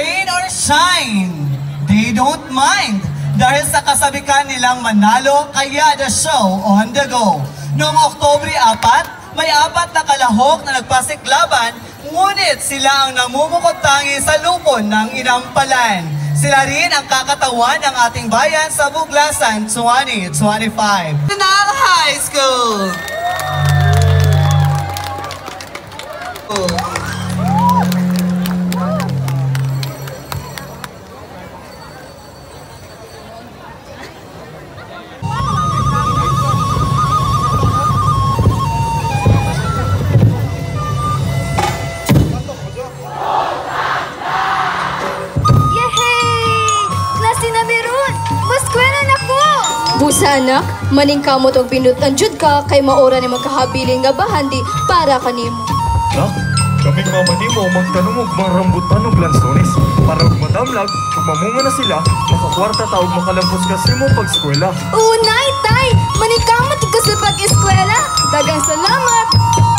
rain or shine, they don't mind. Dahil sa kasabikan nilang manalo, kaya the show on the go. Noong Oktobre 4, may apat na kalahok na nagpasiklaban, ngunit sila ang namumukod tangi sa lupon ng inampalan. Sila rin ang kakatawan ng ating bayan sa Buglasan 2025. National High School! Yehey! Anak, maning kamot og pinutan jud ka kay maora ni magkahabilin nga bahandi para kanimo. Nak, kaming mama ni mo magtanong og mga rambutan og lansones para og madamlag ug mamunga na sila makakwarta ta og makalampos ka sa imong pag-eskwela. Unay, tay! Maning kamot ko sa pag-eskwela! Dagang salamat!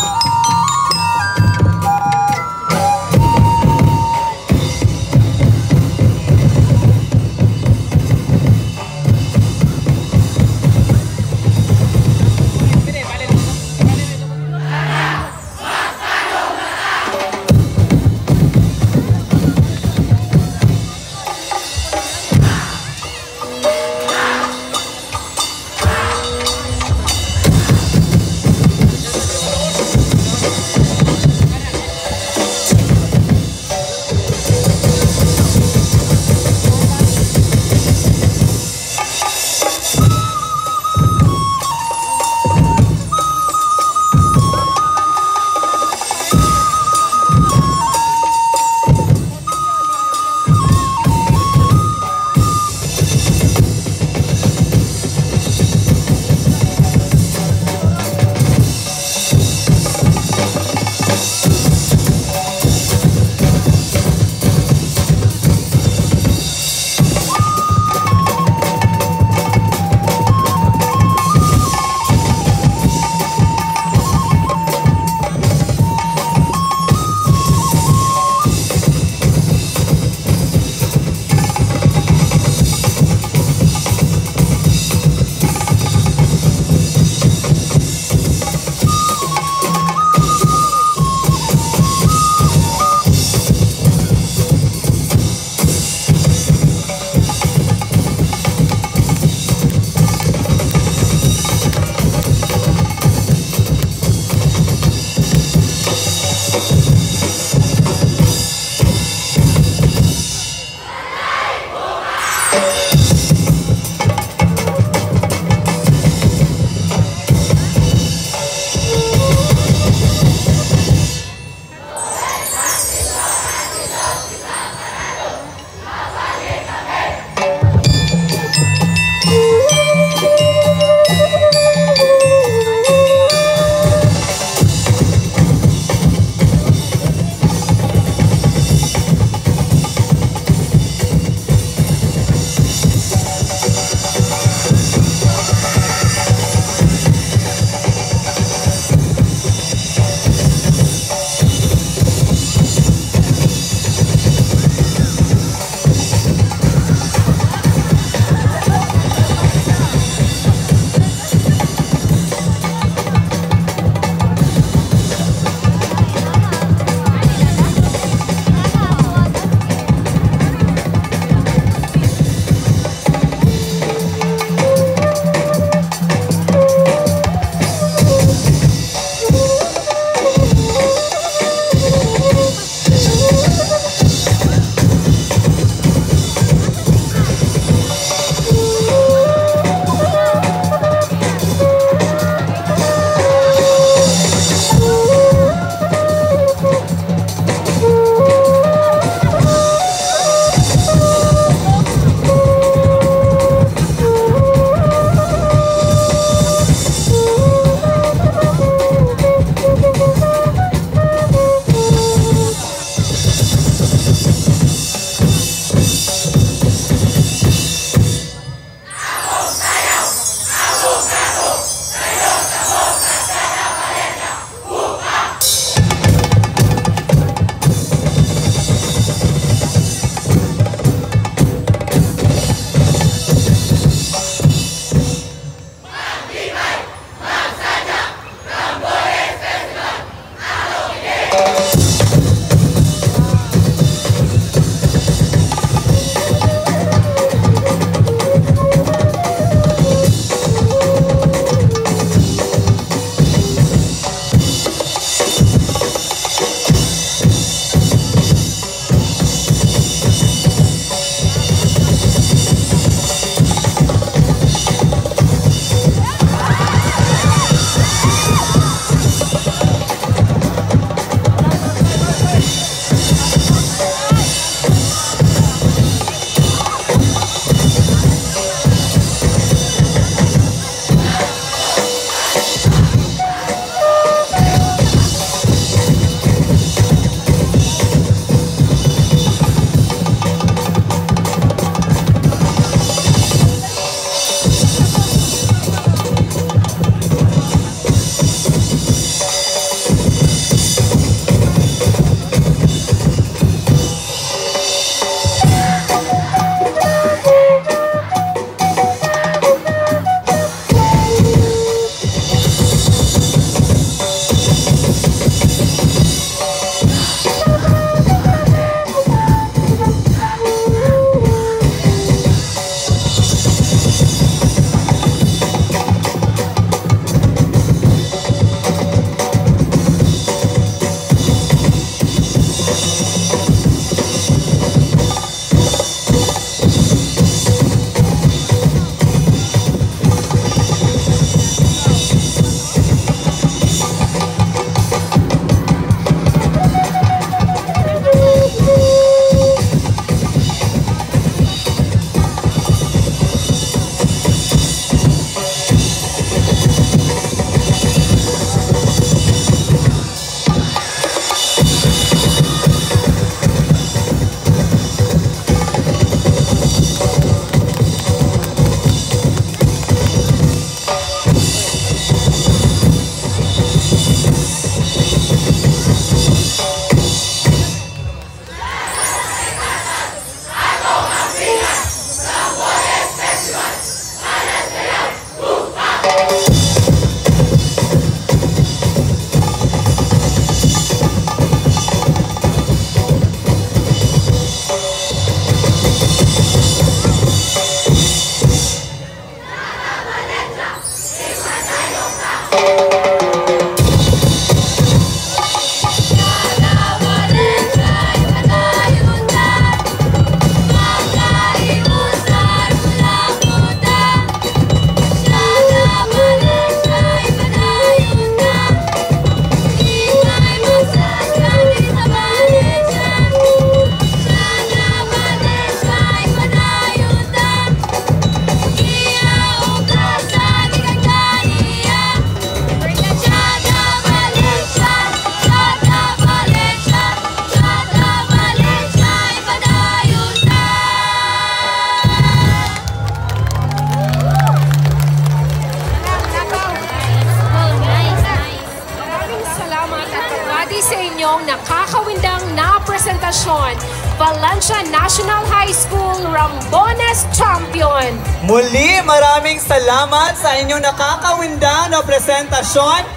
Presentacion, Valencia National High School Rambones Champion. Muli, maraming salamat sa inyong nakakawindang na presentasyon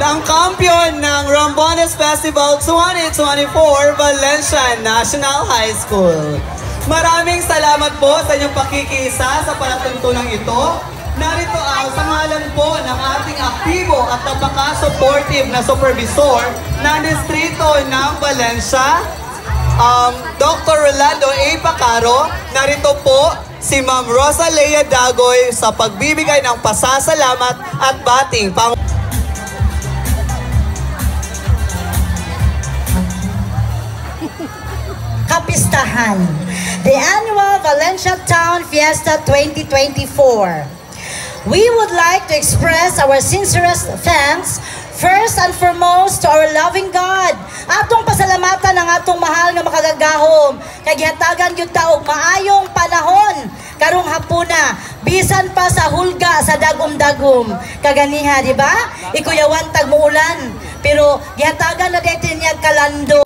ng kampiyon ng Rambones Festival 2024 Valencia National High School. Maraming salamat po sa inyong pakikiisa sa palatuntunang ito. Narito ang sa ngalan po ng ating aktibo at napaka-supportive na supervisor ng distrito ng Valencia, um, Dr. Rolando A. Pacaro, narito po si Ma'am Rosalea Dagoy sa pagbibigay ng pasasalamat at bating pang kapistahan, the annual Valencia Town Fiesta 2024. We would like to express our sincerest thanks first and foremost to our loving God. Atong pasalamatan ang atong mahal nga makagagahom. Kay gihatagan gyud ta og maayong panahon karong hapuna bisan pa sa hulga sa dagom-dagom. Kaganiha, di ba? Ikuyawan tag muulan. Pero gihatagan na dito niya kalando.